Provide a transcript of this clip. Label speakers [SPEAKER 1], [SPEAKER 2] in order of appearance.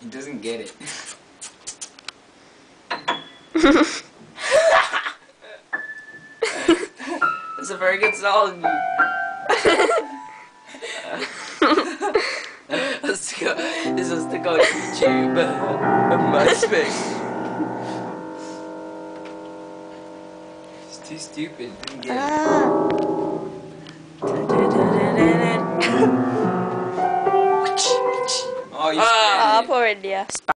[SPEAKER 1] He doesn't get it.
[SPEAKER 2] It's a very good song. Let's go. This was to go on YouTube and MySpace.
[SPEAKER 1] It's too stupid. Didn't get it.
[SPEAKER 3] Ah.
[SPEAKER 1] Oh, you
[SPEAKER 2] Ah.
[SPEAKER 3] Ah, poor India.